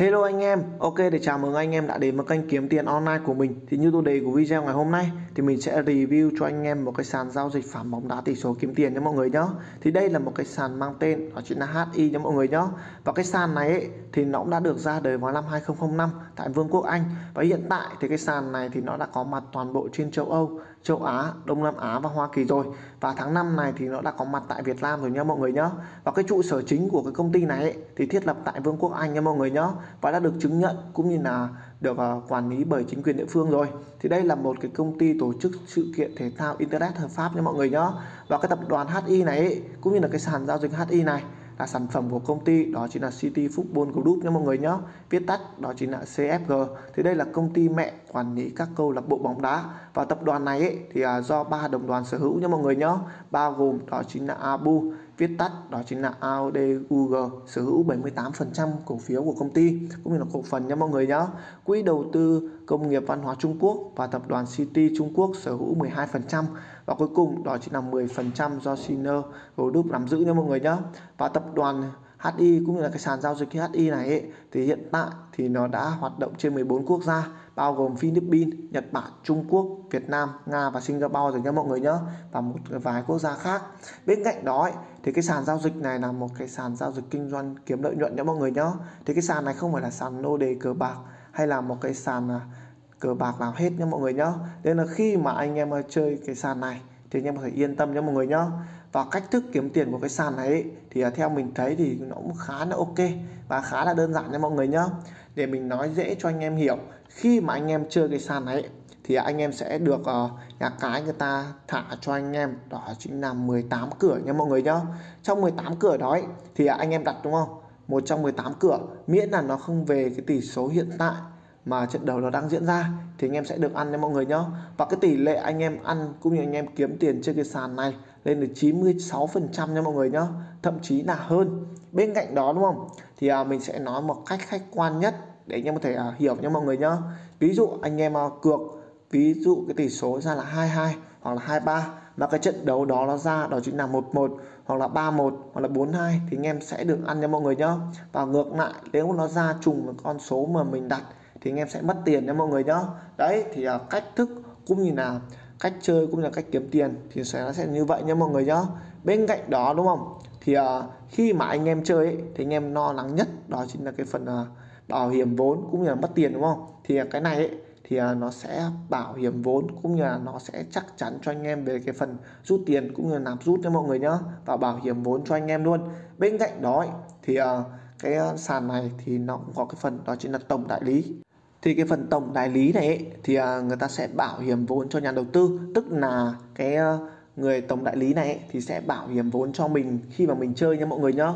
Hello anh em, ok để chào mừng anh em đã đến với kênh kiếm tiền online của mình. Thì như tôi đề của video ngày hôm nay thì mình sẽ review cho anh em một cái sàn giao dịch phản bóng đá tỷ số kiếm tiền nha mọi người nhé. Thì đây là một cái sàn mang tên đó chính là HI nha mọi người nhé. Và cái sàn này ấy, thì nó cũng đã được ra đời vào năm 2005 tại Vương quốc Anh. Và hiện tại thì cái sàn này thì nó đã có mặt toàn bộ trên châu Âu, châu Á, Đông Nam Á và Hoa Kỳ rồi. Và tháng 5 này thì nó đã có mặt tại Việt Nam rồi nha mọi người nhé Và cái trụ sở chính của cái công ty này ấy, thì thiết lập tại Vương quốc Anh nha mọi người nhé và đã được chứng nhận cũng như là được uh, quản lý bởi chính quyền địa phương rồi. Thì đây là một cái công ty tổ chức sự kiện thể thao internet hợp pháp nha mọi người nhé và cái tập đoàn HI này ấy, cũng như là cái sàn giao dịch HI này là sản phẩm của công ty đó chính là City Football Group nha mọi người nhé. Viết tắt đó chính là CFG thì đây là công ty mẹ quản lý các câu lạc bộ bóng đá. Và tập đoàn này ấy, thì à, do ba đồng đoàn sở hữu nha mọi người nhé. Bao gồm đó chính là Abu viết tắt đó chính là AODUG sở hữu 78% cổ phiếu của công ty, cũng như là cổ phần nha mọi người nhé quỹ đầu tư công nghiệp văn hóa Trung Quốc và tập đoàn City Trung Quốc sở hữu 12% và cuối cùng đó chính là 10% do Siner Group nắm giữ nha mọi người nhé và tập đoàn HI cũng như là cái sàn giao dịch HI này ấy, thì hiện tại thì nó đã hoạt động trên 14 quốc gia bao gồm Philippines, Nhật Bản, Trung Quốc, Việt Nam, Nga và Singapore rồi nhé mọi người nhé và một vài quốc gia khác. Bên cạnh đó ấy, thì cái sàn giao dịch này là một cái sàn giao dịch kinh doanh kiếm lợi nhuận nhé mọi người nhé thì cái sàn này không phải là sàn nô đề cờ bạc hay là một cái sàn à, cờ bạc nào hết nhé mọi người nhé nên là khi mà anh em chơi cái sàn này thì anh em có thể yên tâm nhé mọi người nhé và cách thức kiếm tiền của cái sàn này ấy, thì theo mình thấy thì nó cũng khá là ok và khá là đơn giản nha mọi người nhá. Để mình nói dễ cho anh em hiểu khi mà anh em chơi cái sàn này thì anh em sẽ được uh, nhà cái người ta thả cho anh em đó chính là 18 cửa nha mọi người nhá. Trong 18 cửa đó ấy, thì anh em đặt đúng không? Một trong 18 cửa miễn là nó không về cái tỷ số hiện tại mà trận đấu nó đang diễn ra thì anh em sẽ được ăn nha mọi người nhá. Và cái tỷ lệ anh em ăn cũng như anh em kiếm tiền trên cái sàn này lên đến 96 phần trăm nha mọi người nhá thậm chí là hơn. Bên cạnh đó đúng không? Thì à, mình sẽ nói một cách khách quan nhất để anh em có thể à, hiểu nha mọi người nhá. Ví dụ anh em à, cược ví dụ cái tỷ số ra là 22 hoặc là 23 mà cái trận đấu đó nó ra đó chính là 11 hoặc là 31 hoặc là 42 thì anh em sẽ được ăn nha mọi người nhá. Và ngược lại nếu nó ra trùng với con số mà mình đặt thì anh em sẽ mất tiền nha mọi người nhá. Đấy thì uh, cách thức cũng như là cách chơi cũng như là cách kiếm tiền thì sẽ nó sẽ như vậy nha mọi người nhá. Bên cạnh đó đúng không? Thì uh, khi mà anh em chơi ấy, thì anh em lo lắng nhất đó chính là cái phần uh, bảo hiểm vốn cũng như là mất tiền đúng không? Thì uh, cái này ấy, thì uh, nó sẽ bảo hiểm vốn cũng như là nó sẽ chắc chắn cho anh em về cái phần rút tiền cũng như là nạp rút cho mọi người nhá và bảo hiểm vốn cho anh em luôn. Bên cạnh đó ấy, thì uh, cái sàn này thì nó cũng có cái phần đó chính là tổng đại lý thì cái phần tổng đại lý này ấy, thì à, người ta sẽ bảo hiểm vốn cho nhà đầu tư. Tức là cái ờ, người tổng đại lý này ấy, thì sẽ bảo hiểm vốn cho mình khi mà mình chơi nha mọi người nhá.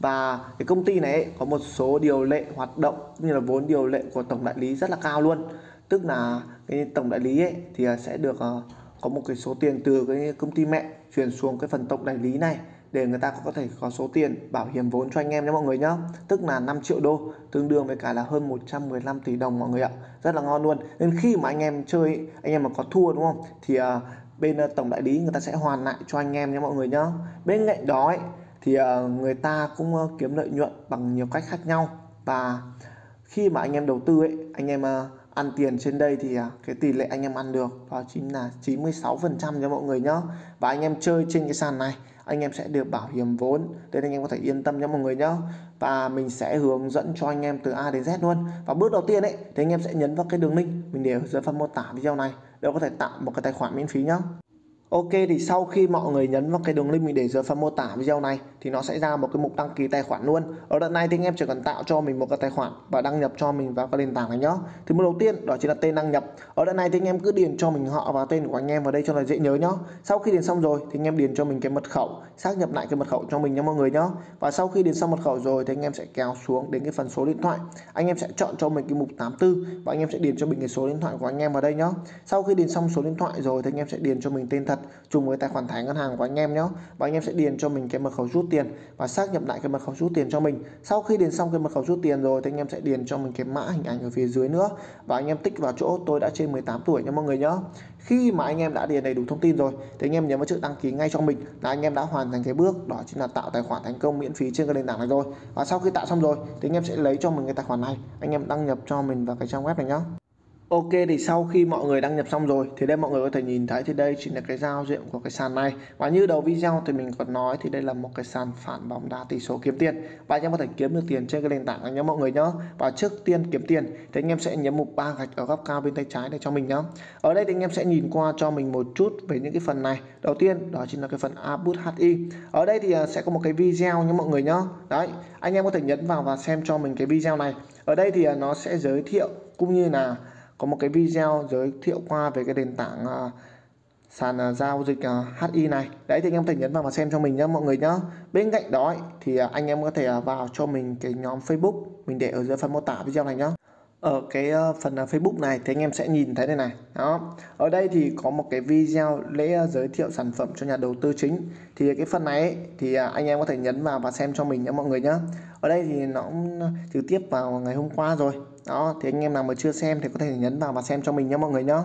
Và cái công ty này ấy, có một số điều lệ hoạt động cũng như là vốn điều lệ của tổng đại lý rất là cao luôn. Tức là cái tổng đại lý ấy thì à, sẽ được ờ, có một cái số tiền từ cái công ty mẹ chuyển xuống cái phần tổng đại lý này để người ta có thể có số tiền bảo hiểm vốn cho anh em nhé mọi người nhá. Tức là 5 triệu đô tương đương với cả là hơn 115 tỷ đồng mọi người ạ. Rất là ngon luôn. Nên khi mà anh em chơi anh em mà có thua đúng không? Thì uh, bên uh, tổng đại lý người ta sẽ hoàn lại cho anh em nhé mọi người nhá. Bên cạnh đó ấy, thì uh, người ta cũng uh, kiếm lợi nhuận bằng nhiều cách khác nhau. Và khi mà anh em đầu tư ấy anh em uh, ăn tiền trên đây thì cái tỷ lệ anh em ăn được đó chính là 96% cho mọi người nhá. Và anh em chơi trên cái sàn này anh em sẽ được bảo hiểm vốn. Nên anh em có thể yên tâm nhé mọi người nhá và mình sẽ hướng dẫn cho anh em từ A đến Z luôn. Và bước đầu tiên ấy, thì anh em sẽ nhấn vào cái đường link. Mình để ở dưới phần mô tả video này. Để có thể tạo một cái tài khoản miễn phí nhá Ok thì sau khi mọi người nhấn vào cái đường link mình để dưới phần mô tả video này thì nó sẽ ra một cái mục đăng ký tài khoản luôn. Ở đoạn này thì anh em chỉ cần tạo cho mình một cái tài khoản và đăng nhập cho mình vào cái nền tảng này nhá. Thì bước đầu tiên đó chính là tên đăng nhập. Ở đoạn này thì anh em cứ điền cho mình họ và tên của anh em vào đây cho là dễ nhớ nhá. Sau khi điền xong rồi thì anh em điền cho mình cái mật khẩu, xác nhập lại cái mật khẩu cho mình nha mọi người nhá. Và sau khi điền xong mật khẩu rồi thì anh em sẽ kéo xuống đến cái phần số điện thoại. Anh em sẽ chọn cho mình cái mục 84 và anh em sẽ điền cho mình cái số điện thoại của anh em vào đây nhá. Sau khi điền xong số điện thoại rồi thì anh em sẽ điền cho mình tên thật chung với tài khoản thẻ ngân hàng của anh em nhé. Và anh em sẽ điền cho mình cái mật khẩu rút tiền và xác nhập lại cái mật khẩu rút tiền cho mình. Sau khi điền xong cái mật khẩu rút tiền rồi thì anh em sẽ điền cho mình cái mã hình ảnh ở phía dưới nữa. Và anh em tích vào chỗ tôi đã trên 18 tuổi nha mọi người nhé. Khi mà anh em đã điền đầy đủ thông tin rồi thì anh em nhấn vào chữ đăng ký ngay cho mình là anh em đã hoàn thành cái bước, đó chính là tạo tài khoản thành công miễn phí trên cái nền tảng này rồi. Và sau khi tạo xong rồi thì anh em sẽ lấy cho mình cái tài khoản này, anh em đăng nhập cho mình vào cái trang web này nhé. Ok, thì sau khi mọi người đăng nhập xong rồi, thì đây mọi người có thể nhìn thấy thì đây chính là cái giao diện của cái sàn này. Và như đầu video thì mình còn nói thì đây là một cái sàn phản bóng đá tỷ số kiếm tiền. Và anh em có thể kiếm được tiền trên cái nền tảng này nhé mọi người nhé và trước tiên kiếm tiền, thì anh em sẽ nhấn mục ba gạch ở góc cao bên tay trái để cho mình nhé ở đây thì anh em sẽ nhìn qua cho mình một chút về những cái phần này. Đầu tiên, đó chính là cái phần Abut HI ở đây thì à, sẽ có một cái video nhé mọi người nhé đấy, anh em có thể nhấn vào và xem cho mình cái video này. Ở đây thì à, nó sẽ giới thiệu cũng như là có một cái video giới thiệu qua về cái nền tảng uh, sàn uh, giao dịch ờ, uh, HI này. Đấy thì anh em thể nhấn vào và xem cho mình nhé mọi người nhé bên cạnh đó thì uh, anh em có thể uh, vào cho mình cái nhóm Facebook. Mình để ở dưới phần mô tả video này nhé ở cái ờ, phần ờ, Facebook này thì anh em sẽ nhìn thấy đây này. Đó. Ở đây thì có một cái video lễ giới thiệu sản phẩm cho nhà đầu tư chính. Thì cái phần này ấy, thì anh em có thể nhấn vào và xem cho mình nhé mọi người nhé ở đây thì nó trực tiếp vào ngày hôm qua rồi. Đó thì anh em nào mà chưa xem thì có thể nhấn vào và xem cho mình nhé mọi người nhé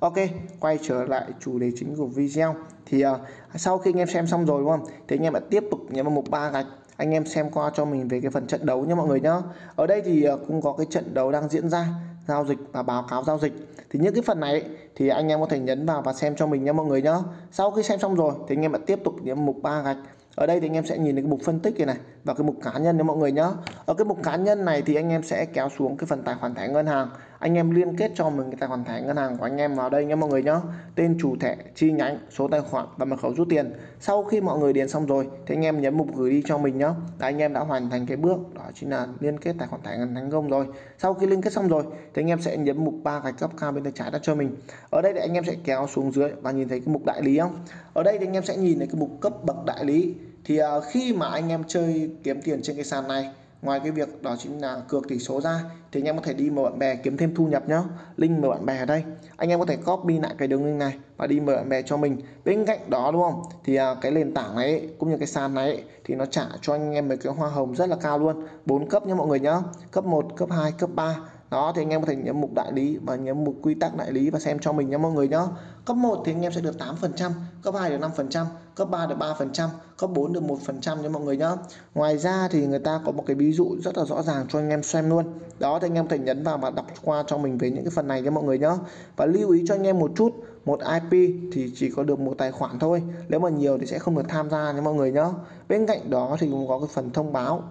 ok quay trở lại chủ đề chính của video. Thì uh, sau khi anh em xem xong rồi đúng không? Thì anh em lại tiếp tục nhấn vào mục ba gạch anh em xem qua cho mình về cái phần trận đấu nhé mọi người nhé ở đây thì ờ, cũng có cái trận đấu đang diễn ra giao dịch và báo cáo giao dịch. Thì những cái phần này thì anh em có thể nhấn vào và xem cho mình nhé mọi người nhé sau khi xem xong rồi thì anh em lại tiếp tục nhấn mục ba gạch. Ở đây thì anh em sẽ nhìn thấy cái mục phân tích này, này và cái mục cá nhân nha mọi người nhé ở cái mục cá nhân này thì anh em sẽ kéo xuống cái phần tài khoản thẻ ngân hàng. Anh em liên kết cho mình cái tài khoản thẻ ngân hàng của anh em vào đây nhé mọi người nhé. Tên chủ thẻ, chi nhánh, số tài khoản và mật khẩu rút tiền. Sau khi mọi người điền xong rồi thì anh em nhấn mục gửi đi cho mình nhé. Là anh em đã hoàn thành cái bước, đó chính là liên kết tài khoản thẻ ngân thành công rồi. Sau khi liên kết xong rồi thì anh em sẽ nhấn mục ba gạch cấp cao bên tay trái đặt cho mình. Ở đây thì anh em sẽ kéo xuống dưới và nhìn thấy cái mục đại lý không ở đây thì anh em sẽ nhìn thấy cái mục cấp bậc đại lý. Thì à, khi mà anh em chơi kiếm tiền trên cái sàn này ngoài cái việc đó chính là cược tỷ số ra, thì anh em có thể đi mời bạn bè kiếm thêm thu nhập nhá. Link mời bạn bè ở đây. Anh em có thể copy lại cái đường link này và đi mời bạn bè cho mình. Bên cạnh đó, đúng không? Thì à, cái nền tảng này cũng như cái sàn này thì nó trả cho anh em một cái hoa hồng rất là cao luôn. Bốn cấp nha mọi người nhá. Cấp 1 cấp 2 cấp 3 đó, thì anh em có thể nhấn mục đại lý và nhấn mục quy tắc đại lý và xem cho mình nhé mọi người nhé cấp 1 thì anh em sẽ được 8% cấp 2 được 5% cấp 3 được 3% cấp 4 được 1% nha mọi người nhé ngoài ra thì người ta có một cái ví dụ rất là rõ ràng cho anh em xem luôn. Đó, thì anh em có thể nhấn vào và đọc qua cho mình về những cái phần này nha mọi người nhé và lưu ý cho anh em một chút, một IP thì chỉ có được một tài khoản thôi. Nếu mà nhiều thì sẽ không được tham gia nha mọi người nhé bên cạnh đó thì cũng có cái phần thông báo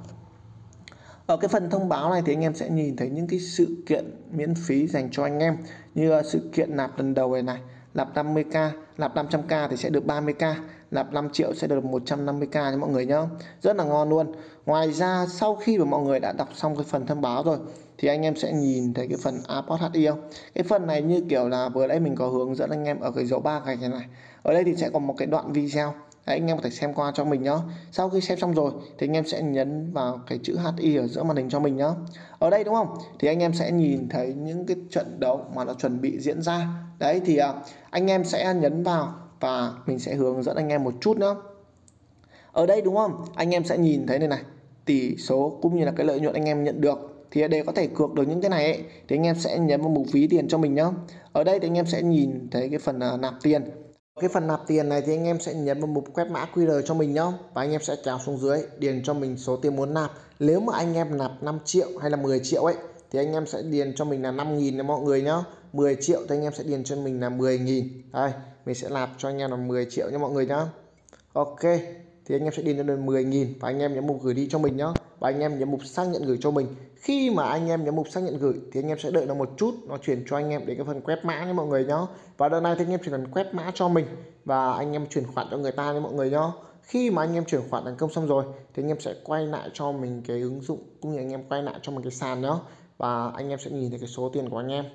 ở cái phần thông báo này thì anh em sẽ nhìn thấy những cái sự kiện miễn phí dành cho anh em, như ờ, sự kiện nạp lần đầu này này, nạp 50k nạp 500k thì sẽ được 30k nạp 5 triệu sẽ được 150k cho mọi người nhá. Rất là ngon luôn. Ngoài ra, sau khi mà mọi người đã đọc xong cái phần thông báo rồi, thì anh em sẽ nhìn thấy cái phần Aport HI không? Cái phần này như kiểu là vừa nãy mình có hướng dẫn anh em ở cái dấu ba gạch này này. Ở đây thì sẽ có một cái đoạn video Đấy, anh em có thể xem qua cho mình nhá. Sau khi xem xong rồi thì anh em sẽ nhấn vào cái chữ HI ở giữa màn hình cho mình nhá. Ở đây đúng không? Thì anh em sẽ nhìn thấy những cái trận đấu mà nó chuẩn bị diễn ra. Đấy thì à, anh em sẽ nhấn vào và mình sẽ hướng dẫn anh em một chút nữa ở đây đúng không? Anh em sẽ nhìn thấy này này tỷ số cũng như là cái lợi nhuận anh em nhận được. Thì để có thể cược được những cái này ấy, thì anh em sẽ nhấn vào mục ví tiền cho mình nhá. Ở đây thì anh em sẽ nhìn thấy cái phần uh, nạp tiền cái phần nạp tiền này thì anh em sẽ nhấn vào mục quét mã QR cho mình nhá. Và anh em sẽ kéo xuống dưới, điền cho mình số tiền muốn nạp. Nếu mà anh em nạp 5 triệu hay là 10 triệu ấy, thì anh em sẽ điền cho mình là 5.000 nha mọi người nhá. 10 triệu thì anh em sẽ điền cho mình là 10.000 đây, mình sẽ nạp cho anh em là 10 triệu nha mọi người nhá. Ok, thì anh em sẽ điền cho mình 10.000 và anh em nhấn mục gửi đi cho mình nhá và anh em nhấn mục xác nhận gửi cho mình khi mà anh em nhấn mục xác nhận gửi thì anh em sẽ đợi nó một chút nó chuyển cho anh em đến cái phần quét mã nha mọi người nhá và đợt này thì anh em chỉ cần quét mã cho mình và anh em chuyển khoản cho người ta nha mọi người nhá khi mà anh em chuyển khoản thành công xong rồi thì anh em sẽ quay lại cho mình cái ứng dụng cũng như anh em quay lại cho mình cái sàn nhá và anh em sẽ nhìn thấy cái số tiền của anh em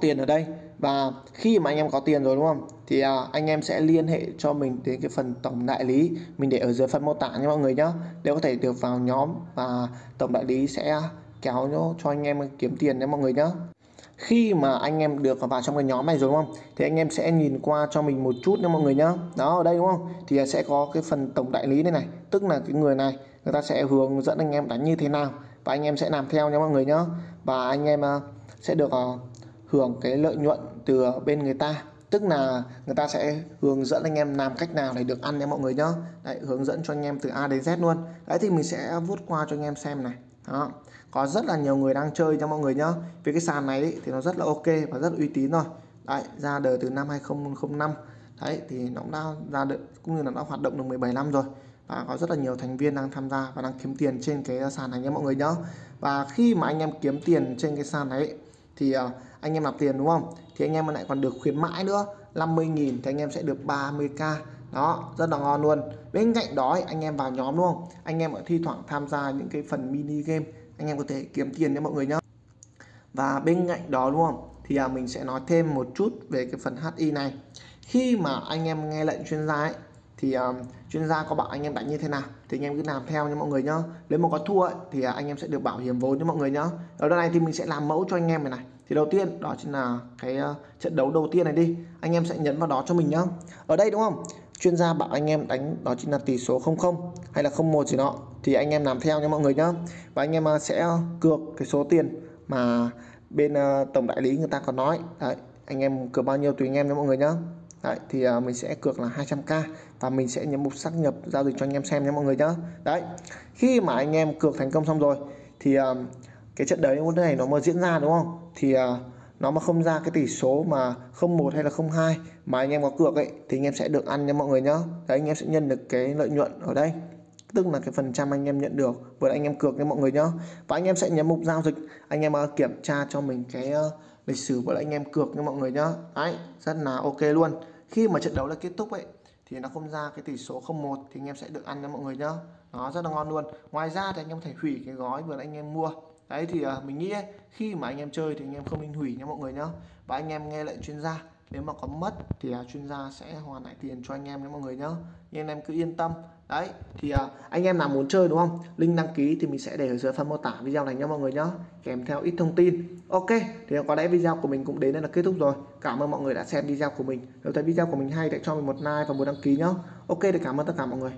tiền ở đây. Và khi mà anh em có tiền rồi đúng không? Thì à, anh em sẽ liên hệ cho mình đến cái phần tổng đại lý. Mình để ở dưới phần mô tả nha mọi người nhé để có thể được vào nhóm và tổng đại lý sẽ kéo cho anh em kiếm tiền nha mọi người nhé khi mà anh em được vào trong cái nhóm này rồi đúng không? Thì anh em sẽ nhìn qua cho mình một chút nha mọi người nhá. Đó ở đây đúng không? Thì sẽ có cái phần tổng đại lý đây này. Tức là cái người này người ta sẽ hướng dẫn anh em đánh như thế nào. Và anh em sẽ làm theo nha mọi người nhá. Và anh em à, sẽ được à, hưởng cái lợi nhuận từ bên người ta. Tức là người ta sẽ hướng dẫn anh em làm cách nào để được ăn nha mọi người nhá. Đấy hướng dẫn cho anh em từ A đến Z luôn. Đấy thì mình sẽ vuốt qua cho anh em xem này. Đó. Có rất là nhiều người đang chơi cho mọi người nhá. Vì cái sàn này ý, thì nó rất là ok và rất uy tín rồi. Đấy ra đời từ năm 2005 đấy thì nó cũng đã ra được cũng như là nó hoạt động được 17 năm rồi. Và có rất là nhiều thành viên đang tham gia và đang kiếm tiền trên cái sàn này nhé mọi người nhá. Và khi mà anh em kiếm tiền trên cái sàn này thì à, anh em nạp tiền đúng không? Thì anh em lại còn được khuyến mãi nữa 50.000 thì anh em sẽ được 30k đó rất là ngon luôn. Bên cạnh đó anh em vào nhóm luôn, anh em ở thi thoảng tham gia những cái phần mini game anh em có thể kiếm tiền cho mọi người nhá. Và bên cạnh đó đúng không? Thì à, mình sẽ nói thêm một chút về cái phần HI này. Khi mà anh em nghe lệnh chuyên gia ấy thì um, chuyên gia có bảo anh em đánh như thế nào? Thì anh em cứ làm theo nha mọi người nhá. Nếu mà có thua ấy, thì ờ, anh em sẽ được bảo hiểm vốn cho mọi người nhá. Ở đây này thì mình sẽ làm mẫu cho anh em này này. Thì đầu tiên đó chính là cái uh, trận đấu đầu tiên này đi. Anh em sẽ nhấn vào đó cho mình nhá. Ở đây đúng không? Chuyên gia bảo anh em đánh đó chính là tỷ số 00 hay là 01 gì đó thì anh em làm theo nha mọi người nhá. Và anh em uh, sẽ cược cái số tiền mà bên uh, tổng đại lý người ta có nói. Đấy anh em cược bao nhiêu tùy anh em nha mọi người nhá. Đấy, thì à, mình sẽ cược là 200k và mình sẽ nhấn mục xác nhập giao dịch cho anh em xem nhé mọi người nhá. Đấy khi mà anh em cược thành công xong rồi thì à, cái trận đấy thế này nó mới diễn ra đúng không? Thì à, nó mà không ra cái tỷ số mà 01 hay là 02 mà anh em có cược ấy thì anh em sẽ được ăn nha mọi người nhá. Đấy anh em sẽ nhận được cái lợi nhuận ở đây. Tức là cái phần trăm anh em nhận được với anh em cược nha mọi người nhá. Và anh em sẽ nhấn mục giao dịch anh em kiểm tra cho mình cái lịch sử của anh em cược nha mọi người nhá. Đấy rất là ok luôn khi mà trận đấu đã kết thúc ấy thì nó không ra cái tỷ số 01 thì anh em sẽ được ăn nha mọi người nhá. Nó rất là ngon luôn. Ngoài ra thì anh em có thể hủy cái gói vừa anh em mua. Đấy thì uh, mình nghĩ ấy, khi mà anh em chơi thì anh em không nên hủy nha mọi người nhá. Và anh em nghe lệnh chuyên gia nếu mà có mất thì uh, chuyên gia sẽ hoàn lại tiền cho anh em nhé mọi người nhá. Nhưng anh em cứ yên tâm. Đấy thì uh, anh em nào muốn chơi đúng không? Link đăng ký thì mình sẽ để ở dưới phần mô tả video này nhé mọi người nhá. Kèm theo ít thông tin. Ok thì có lẽ video của mình cũng đến đây là kết thúc rồi. Cảm ơn mọi người đã xem video của mình. Nếu thấy video của mình hay hãy cho mình một like và một đăng ký nhá. Ok thì cảm ơn tất cả mọi người.